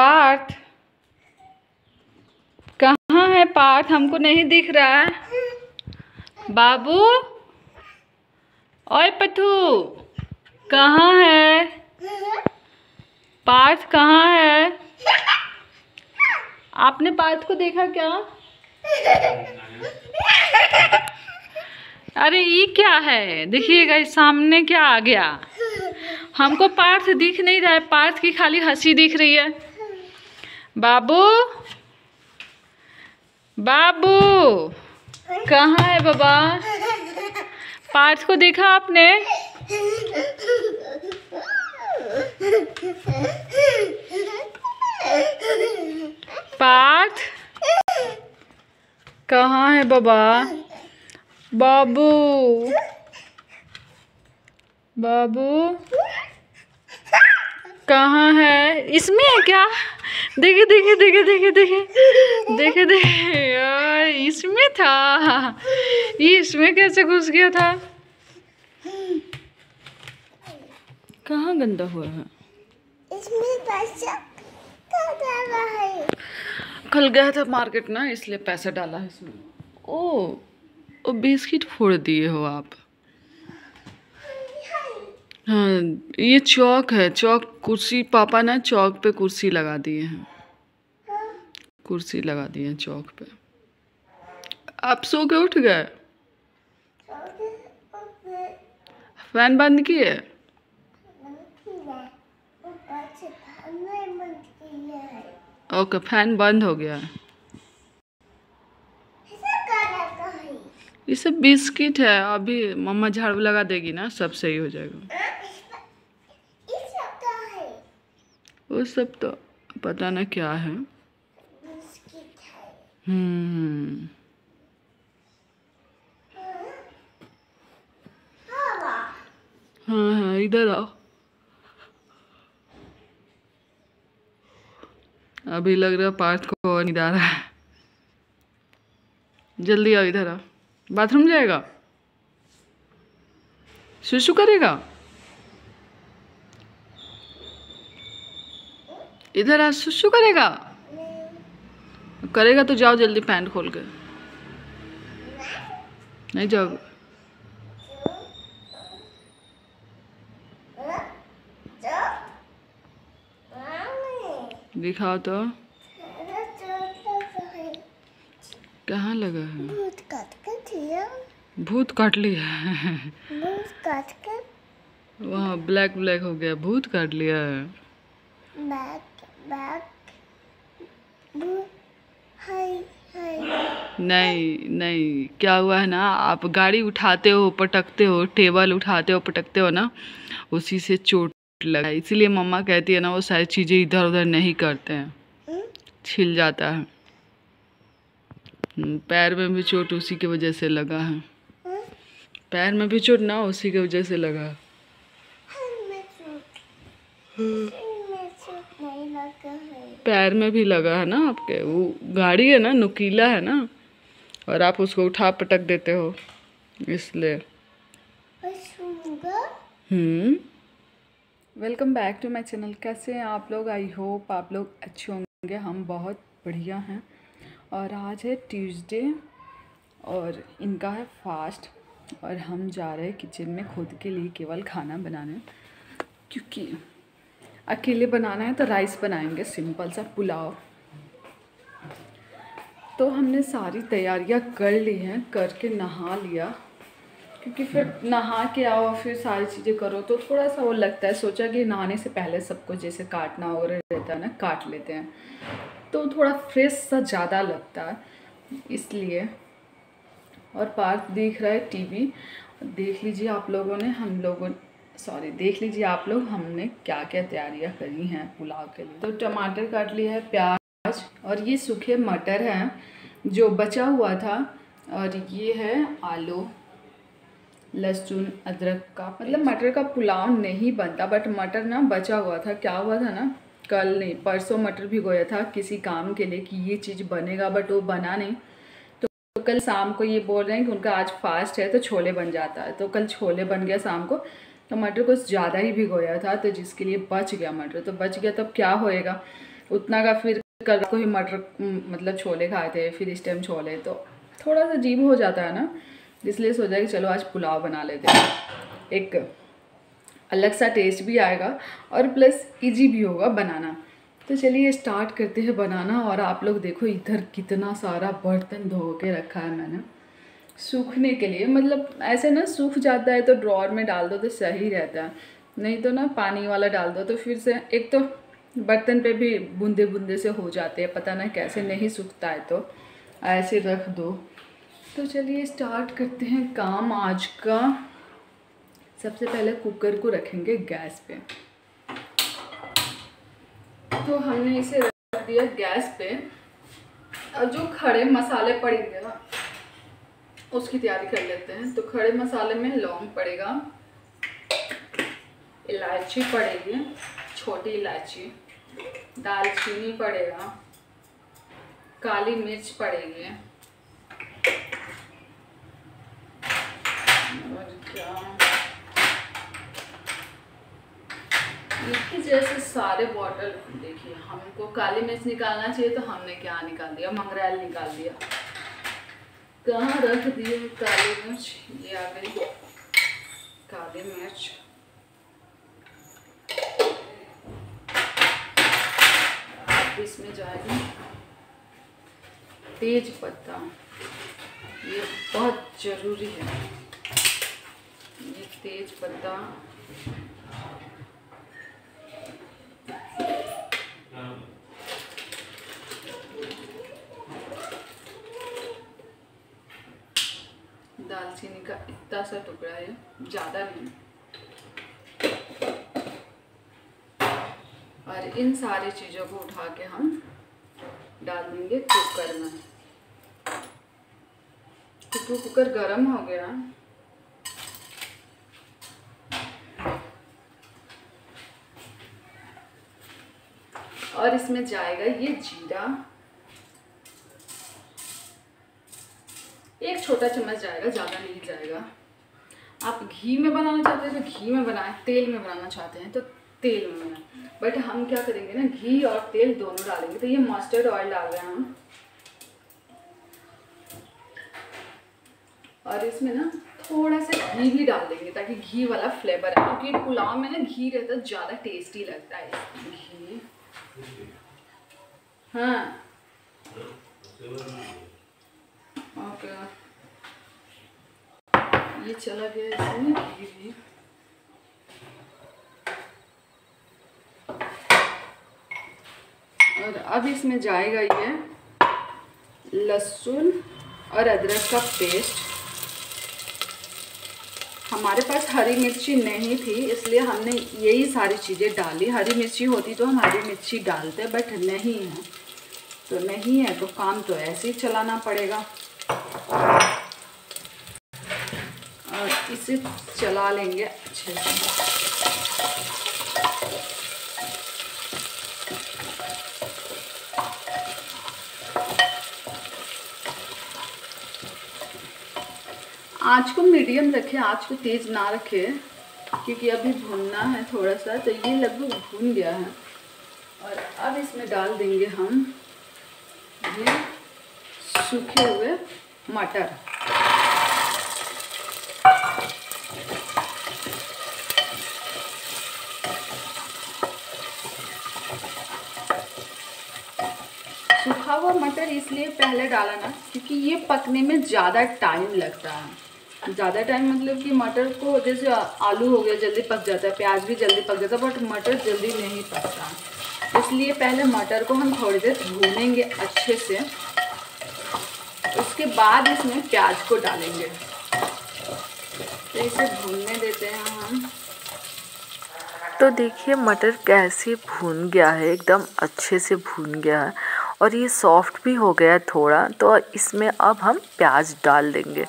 पार्थ कहाँ है पार्थ हमको नहीं दिख रहा है। बाबू? ओए पथू, कहाँ है? पार्थ कहाँ है? आपने पार्थ को देखा क्या? अरे, ये क्या है? देखिएगा इस सामने क्या आ गया? हमको पार्थ दिख नहीं रहा है। पार्थ की खाली हँसी दिख रही है। बाबू? बाबू? कहाँ है बाबा? पार्थ को देखा आपने? पार्थ? कहाँ है बाबा? बाबू? बाबू? कहाँ है? इसमें है क्या? देखे देखे देखे देखे देखे। देखे देखे। यार इसमें था। ये इसमें कैसे घुस गया था? कहाँ गंदा हुआ है? इसमें पैसा है? कल गया था मार्केट ना इसलिए पैसा डाला है इसमें। ओ ओ बिस्किट फोड़ दिए हो आप। हाँ ये चौक है, चौक कुर्सी, पापा ने चौक पे कुर्सी लगा दिए हैं। कुर्सी लगा दिए हैं चौक पे। आप सो के उठ गए? फ़ैन बंद किए? ओके, फ़ैन बंद हो गया। है ये सब बिस्किट है, अभी मम्मा झाड़ू लगा देगी ना, सब सही हो जाएगा। वो सब तो पता ना क्या है। हम्म। हाँ हाँ इधर आओ। अभी लग रहा पार्थ को नींद आ रहा है। जल्दी आओ, इधर आओ। बाथरूम जाएगा? सुसु करेगा? इधर आ सुसु करेगा? करेगा तो जाओ जल्दी पैंट खोल के। नहीं जाओगे दिखाओ तो। कहाँ लगा है? भूत काट दिया भूत काट लिया भूत काट कर वहाँ ब्लैक ब्लैक हो गया। भूत काट लिया है। हाय नहीं नहीं क्या हुआ है ना? आप गाड़ी उठाते हो पटकते हो टेबल उठाते हो पटकते हो ना? उसी से चोट लगा। इसीलिए मम्मा कहती है ना वो सारी चीज़ें इधर उधर नहीं करते हैं। छिल जाता है। हम्म, पैर में भी चोट उसी की वजह से लगा है। पैर में भी चोट ना उसी की वजह से लगा है में चोट में चोट नहीं लगा है पैर में भी लगा है ना आपके, वो गाड़ी है ना, नुकीला है ना, और आप उसको उठा पटक देते हो, इसलिए। Welcome back to my channel कैसे हैं आप लोग? आई होप आप लोग अच्छे होंगे। हम बहुत बढ़िया हैं। और आज है ट्यूसडे और इनका है फास्ट और हम जा रहे हैं किचन में खुद के लिए केवल खाना बनाने, क्योंकि अकेले बनाना है तो राइस बनाएँगे, सिंपल सा पुलाव। तो हमने सारी तैयारियाँ कर ली हैं, करके नहा लिया। क्योंकि फिर नहा के आओ, फिर सारी चीज़ें करो तो थोड़ा सा वो लगता है, सोचा कि नहाने से पहले सबको जैसे काटना वगैरह रहता है ना, काट लेते हैं। तो थोड़ा फ्रेश सा ज़्यादा लगता है, इसलिए। और पार्थ देख रहा है टीवी। देख लीजिए आप लोगों ने, हम लोगों सॉरी देख लीजिए आप लोग, हमने क्या क्या तैयारियाँ करी हैं पुलाव के लिए। तो टमाटर काट लिया है, प्याज, और ये सूखे मटर हैं, जो बचा हुआ था। और ये है आलू, लहसुन, अदरक का मतलब मटर का पुलाव नहीं बनता बट मटर ना बचा हुआ था। क्या हुआ था ना, कल नहीं, परसों मटर भिगोया था किसी काम के लिए कि ये चीज़ बनेगा बट वो बना नहीं। तो कल शाम को ये बोल रहे हैं कि उनका आज फास्ट है तो छोले बन जाता है। तो कल छोले बन गया शाम को। तो मटर कुछ ज़्यादा ही भिगोया था तो जिसके लिए बच गया मटर। तो बच गया तब क्या होएगा? उतना का फिर कल को ही मटर मतलब छोले खाए थे, फिर इस टाइम छोले। तो थोड़ा सा अजीब हो जाता है ना? इसलिए सोचा कि चलो आज पुलाव बना लेते हैं। एक अलग सा टेस्ट भी आएगा और प्लस इजी भी होगा बनाना। तो चलिए स्टार्ट करते हैं बनाना और आप लोग देखो इधर कितना सारा बर्तन धो के रखा है मैंने। सूखने के लिए। मतलब ऐसे ना सूख जाता है तो ड्रॉर में डाल दो तो सही रहता है। नहीं तो ना पानी वाला डाल दो तो फिर से एक तो बर्तन पे भी बूंदे बूंदे से हो जाते हैं, पता ना कैसे नहीं सूखता है तो। ऐसे रख दो। तो चलिए स्टार्ट करते हैं काम आज का। सबसे पहले कुकर को रखेंगे गैस पे। तो हमने इसे रख दिया गैस पे। और जो खड़े मसाले पड़ेंगे ना उसकी तैयारी कर लेते हैं। तो खड़े मसाले में लौंग पड़ेगा, इलायची पड़ेगी, छोटी इलायची, दालचीनी पड़ेगा, काली मिर्च पड़ेगी। और क्या? जैसे सारे बॉटल देखिए, हमको काली मिर्च निकालना चाहिए तो हमने क्या निकाल दिया? मंगरेल निकाल दिया। कहाँ रख दिए काली मिर्च? ये आ गई। काली मिर्च। आप इसमें जाएगी। तेज पत्ता। ये बहुत ज़रूरी है। ये तेज पत्ता। दालचीनी का इतना सा टुकड़ा है, ज़्यादा नहीं। और इन सारी चीज़ों को उठा के हम डाल देंगे कुकर में। क्योंकि कुकर गर्म हो गया। और इसमें जाएगा ये जीरा। एक छोटा चम्मच जाएगा, ज़्यादा नहीं जाएगा। आप घी में बनाना चाहते हैं तो घी में बनाएँ, तेल में बनाना चाहते हैं तो तेल में बनाएँ। बट हम क्या करेंगे ना, घी और तेल दोनों डालेंगे। तो ये मस्टर्ड ऑयल डाल रहे हैं हम। और इसमें ना थोड़ा सा घी भी डाल देंगे ताकि घी वाला फ्लेवर है क्योंकि पुलाव में ना घी रहता है ज़्यादा टेस्टी लगता है घी। हाँ। ओके ये चला गया इसमें। घी भी और अब इसमें जाएगा ये लहसुन और अदरक का पेस्ट। हमारे पास हरी मिर्ची नहीं थी, इसलिए हमने यही सारी चीज़ें डाली। हरी मिर्ची होती तो हम हरी मिर्ची डालते बट नहीं है। तो नहीं है तो काम तो ऐसे ही चलाना पड़ेगा। और इसे चला लेंगे अच्छे से। आँच को मीडियम रखें, आँच को तेज़ ना रखें, क्योंकि अभी भूनना है थोड़ा सा तो ये लगभग भून गया है। और अब इसमें डाल देंगे हम ये सूखे हुए मटर। सूखा हुआ मटर इसलिए पहले डाला ना, क्योंकि ये पकने में ज़्यादा टाइम लगता है। ज़्यादा टाइम मतलब कि मटर को जैसे आलू हो गया, जल्दी पक जाता है, प्याज भी जल्दी पक जाता है बट मटर जल्दी नहीं पकता। इसलिए पहले मटर को हम थोड़ी देर भूनेंगे अच्छे से। बाद इसमें प्याज को डालेंगे। तो इसे भूनने देते हैं हम। तो देखिए, मटर कैसे भून गया है, एकदम अच्छे से भून गया है। और ये सॉफ्ट भी हो गया है थोड़ा तो इसमें अब हम प्याज डाल देंगे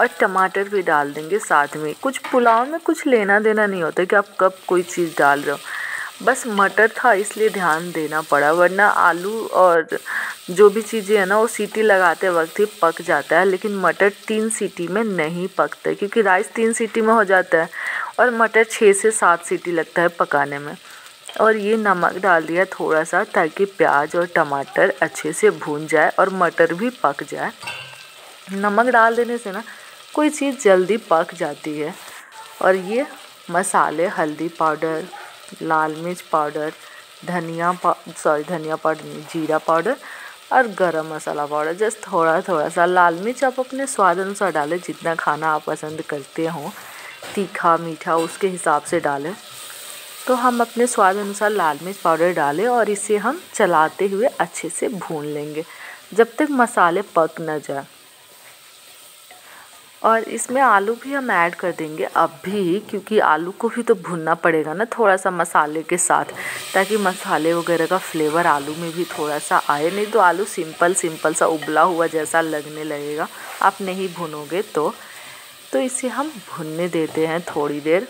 और टमाटर भी डाल देंगे साथ में। कुछ पुलाव में कुछ लेना देना नहीं होता कि आप कब कोई चीज़ डाल रहे हो। बस मटर था, इसलिए ध्यान देना पड़ा, वरना आलू और जो भी चीज़ें हैं ना, वो सीटी लगाते वक्त ही पक जाता है, लेकिन मटर तीन सीटी में नहीं पकता, क्योंकि राइस तीन सीटी में हो जाता है और मटर छः से सात सीटी लगता है पकाने में। और ये नमक डाल दिया थोड़ा सा ताकि प्याज और टमाटर अच्छे से भून जाए और मटर भी पक जाए। नमक डाल देने से ना, कोई चीज़ जल्दी पक जाती है। और ये मसाले, हल्दी पाउडर लाल मिर्च पाउडर, धनिया पा सॉरी धनिया पाउडर नहीं, जीरा पाउडर और गरम मसाला पाउडर। जस्ट थोड़ा थोड़ा सा लाल मिर्च आप अपने स्वाद अनुसार डालें, जितना खाना आप पसंद करते हों। तीखा, मीठा, उसके हिसाब से डालें। तो हम अपने स्वाद अनुसार लाल मिर्च पाउडर डालें और इसे हम चलाते हुए अच्छे से भून लेंगे, जब तक मसाले पक न जाए। और इसमें आलू भी हम ऐड कर देंगे अब भी, क्योंकि आलू को भी तो भुनना पड़ेगा ना थोड़ा सा मसाले के साथ, ताकि मसाले वगैरह का फ्लेवर आलू में भी थोड़ा सा आए। नहीं तो आलू सिंपल सिंपल सा उबला हुआ जैसा लगने लगेगा। आप नहीं भुनोगे तो। तो इसे हम भुनने देते हैं थोड़ी देर।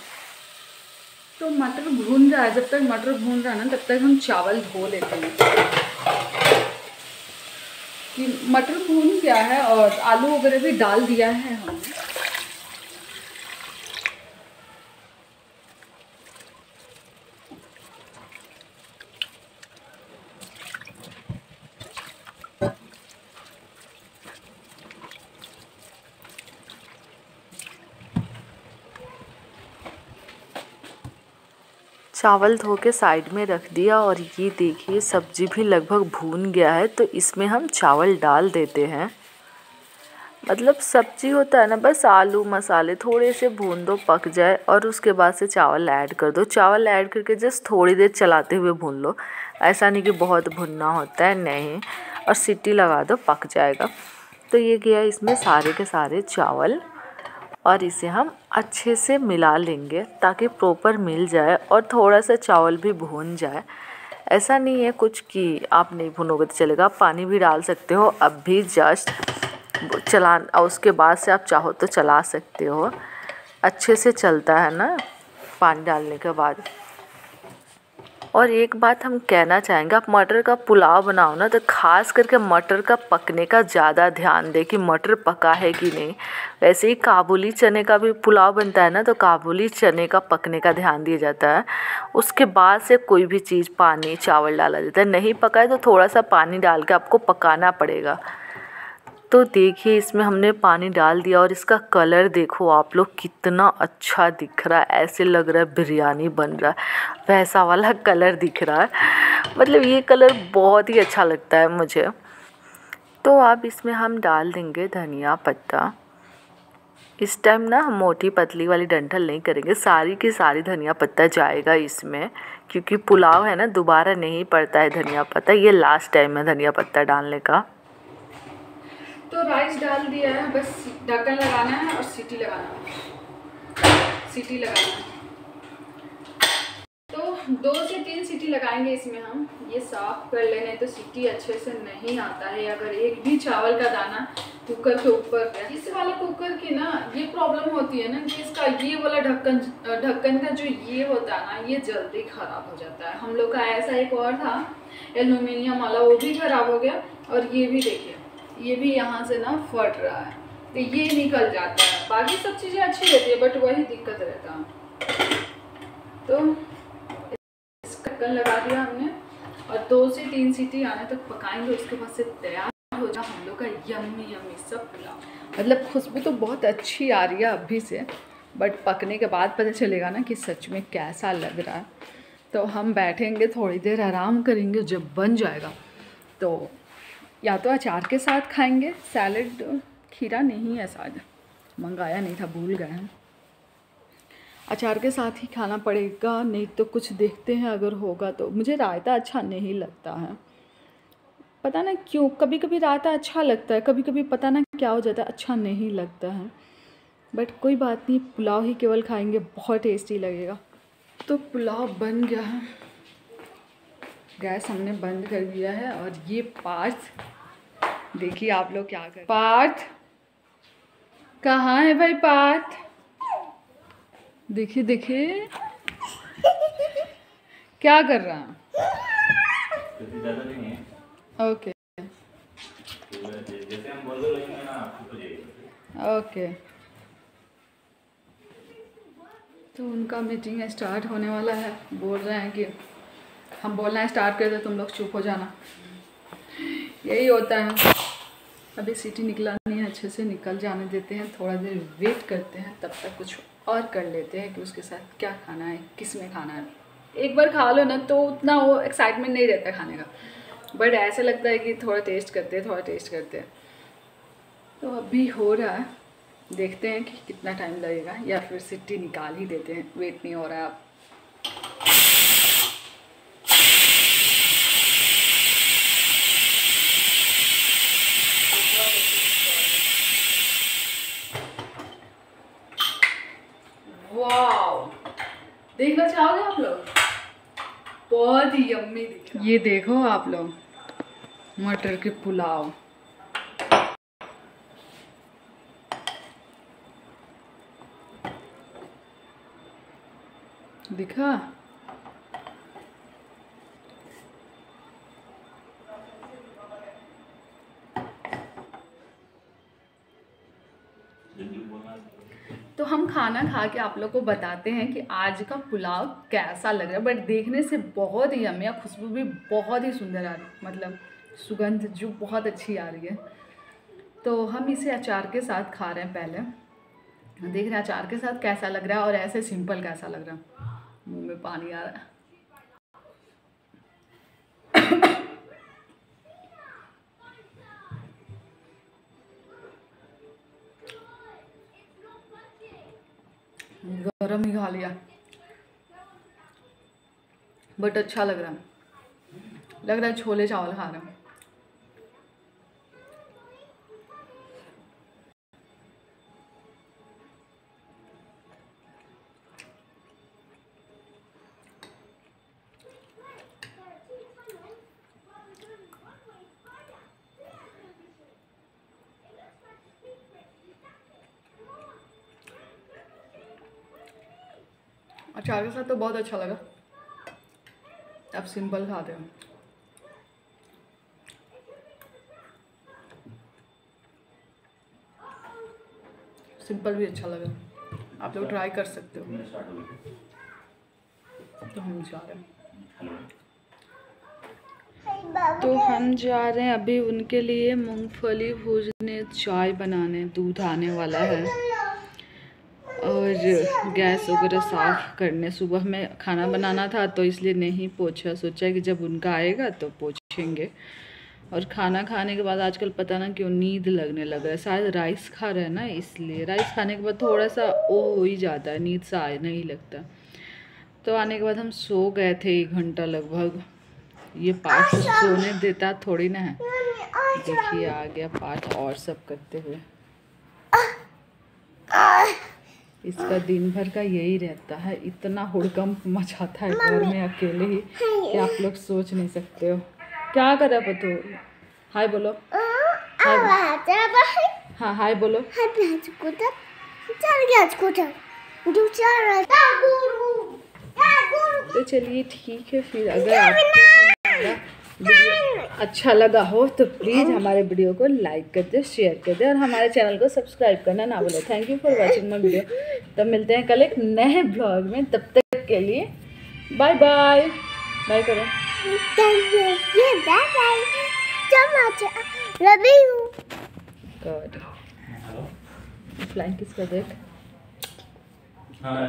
तो मटर भून रहा है, जब तक मटर भून रहा है ना, तब तक हम चावल धो लेते हैं। कि मटर भून गया है और आलू वगैरह भी डाल दिया है हमने। चावल धो के साइड में रख दिया और ये देखिए, सब्ज़ी भी लगभग भून गया है तो इसमें हम चावल डाल देते हैं। मतलब सब्ज़ी होता है ना, बस आलू मसाले थोड़े से भून दो, पक जाए और उसके बाद से चावल ऐड कर दो। चावल ऐड करके जस्ट थोड़ी देर चलाते हुए भून लो। ऐसा नहीं कि बहुत भुनना होता है, नहीं। और सीटी लगा दो, पक जाएगा। तो ये गया इसमें सारे के सारे चावल। और इसे हम अच्छे से मिला लेंगे ताकि प्रॉपर मिल जाए और थोड़ा सा चावल भी भून जाए। ऐसा नहीं है कुछ कि आप नहीं भूनोगे तो चलेगा। पानी भी डाल सकते हो। अब भी जस्ट चला उसके बाद से आप चाहो तो चला सकते हो। अच्छे से चलता है ना? पानी डालने के बाद। और एक बात हम कहना चाहेंगे, आप मटर का पुलाव बनाओ ना तो ख़ास करके मटर का पकने का ज़्यादा ध्यान दें कि मटर पका है कि नहीं। वैसे ही काबुली चने का भी पुलाव बनता है ना तो काबुली चने का पकने का ध्यान दिया जाता है। उसके बाद से कोई भी चीज़ पानी, चावल डाला जाता है। नहीं पका है तो थोड़ा सा पानी डाल के आपको पकाना पड़ेगा। तो देखिए, इसमें हमने पानी डाल दिया और इसका कलर देखो आप लोग, कितना अच्छा दिख रहा है। ऐसे लग रहा है बिरयानी बन रहा है। वैसा वाला कलर दिख रहा है। मतलब ये कलर बहुत ही अच्छा लगता है मुझे। तो अब इसमें हम डाल देंगे धनिया पत्ता। इस टाइम ना हम मोटी पतली वाली डंठल नहीं करेंगे। सारी की सारी धनिया पत्ता जाएगा इसमें, क्योंकि पुलाव है ना, दोबारा नहीं पड़ता है धनिया पत्ता। ये लास्ट टाइम है धनिया पत्ता डालने का। तो राइस डाल दिया है, बस ढक्कन लगाना है और सीटी लगाना है। सीटी लगाना है। तो दो से तीन सीटी लगाएँगे इसमें हम। ये साफ़ कर लेने तो सीटी अच्छे से नहीं आता है। अगर एक भी चावल का दाना कुकर के ऊपर इस वाले कुकर की ना ये प्रॉब्लम होती है ना कि इसका ये वाला ढक्कन ढक्कन का जो ये होता है ना, ये जल्दी ख़राब हो जाता है। हम लोग का ऐसा एक और था एल्यूमिनियम वाला, वो भी ख़राब हो गया और ये भी देखिए। ये भी यहाँ से ना फट रहा है। तो ये निकल जाता है। बाकी सब चीज़ें अच्छी रहती है बट वही दिक्कत रहता है। तो ढक्कन लगा दिया हमने, और दो से तीन सीटी आने तक पकाएँगे, उसके बाद से तैयार हो जाए हम लोग का यम्मी यम्मी सब पुलाव। मतलब खुशबू तो बहुत अच्छी आ रही है अभी से बट पकने के बाद पता चलेगा ना कि सच में कैसा लग रहा है। तो हम बैठेंगे, थोड़ी देर आराम करेंगे, जब बन जाएगा। तो या तो अचार के साथ खाएँगे सैलड खीरा नहीं है शायद मंगाया नहीं था, भूल गए अचार के साथ ही खाना पड़ेगा, नहीं तो कुछ देखते हैं, अगर होगा तो। मुझे रायता अच्छा नहीं लगता है। पता ना क्यों कभी कभी रायता अच्छा लगता है कभी कभी पता ना क्या हो जाता है अच्छा नहीं लगता है। बट कोई बात नहीं, पुलाव ही केवल खाएँगे, बहुत टेस्टी लगेगा। तो पुलाव बन गया है। गैस हमने बंद कर दिया है और ये पार्थ देखिए आप लोग क्या कर पार्थ कहाँ है भाई पार्थ? देखिए देखिए। क्या कर रहा है? ओके। ओके। तो उनका मीटिंग स्टार्ट होने वाला है। बोल रहे हैं कि हम बोलना स्टार्ट कर दे, तुम लोग चुप हो जाना। यही होता है। अभी सीटी निकला नहीं है, अच्छे से निकल जाने देते हैं, थोड़ा देर वेट करते हैं, तब तक कुछ और कर लेते हैं कि उसके साथ क्या खाना है किसमें खाना है। एक बार खा लो ना तो उतना वो एक्साइटमेंट नहीं रहता खाने का। बट ऐसा लगता है कि थोड़ा टेस्ट करते हैं, थोड़ा टेस्ट करते हैं। तो अभी हो रहा है। देखते हैं कि कितना टाइम लगेगा, या फिर सिट्टी निकाल ही देते हैं। वेट नहीं हो रहा है अब वाओ देखना चाहोगे आप लोग बहुत ही यम्मी दिख रहा ये देखो आप लोग मटर के पुलाव। दिखा? तो हम खाना खा के आप लोग को बताते हैं कि आज का पुलाव कैसा लग रहा है। बट देखने से बहुत ही अमिया खुशबू भी बहुत ही सुंदर आ रही मतलब सुगंध जो बहुत अच्छी आ रही है। तो हम इसे अचार के साथ खा रहे हैं पहले। देख रहे हैं अचार के साथ कैसा लग रहा है और ऐसे सिंपल कैसा लग रहा है। मुँह में पानी आ रहा है। गरम ही खा लिया। बट अच्छा लग रहा है। लग रहा है छोले चावल खा रहा हैं। अचार के साथ तो बहुत अच्छा लगा। अब सिंपल खाते हैं। सिंपल भी अच्छा लगा। आप लोग ट्राई कर सकते हो। तो हम जा रहे हैं। तो हम जा रहे हैं। अभी उनके लिए मूंगफली भूजने चाय बनाने दूध आने वाला है। और गैस वगैरह साफ़ करने सुबह में खाना बनाना था तो इसलिए नहीं पोछा सोचा कि जब उनका आएगा तो पोछेंगे। और खाना खाने के बाद आजकल पता ना क्यों नींद लगने लग रहा है। शायद राइस खा रहे हैं ना इसलिए। राइस खाने के बाद थोड़ा सा ओ हो ही जाता है नींद सा नहीं लगता। तो आने के बाद हम सो गए थे एक घंटा लगभग। ये पाठ सोने देता थोड़ी ना है। देखिए आ गया पाठ और सब करते हुए। इसका दिन भर का यही रहता है। इतना हुड़कंप मचाता है घर में अकेले ही कि आप लोग सोच नहीं सकते हो। क्या कर रहा पतो हाय बोलो। हाँ हाय बोलो। तो चलिए ठीक है फिर अगर आपको वीडियो अच्छा लगा हो तो प्लीज़ हमारे वीडियो को लाइक कर दे शेयर कर दे और हमारे चैनल को सब्सक्राइब करना ना भूलें। Thank you for watching my video तब मिलते हैं कल एक नए ब्लॉग में। तब तक के लिए बाय बाय बाय करो। फ्लाइंग किस कर देख। हाँ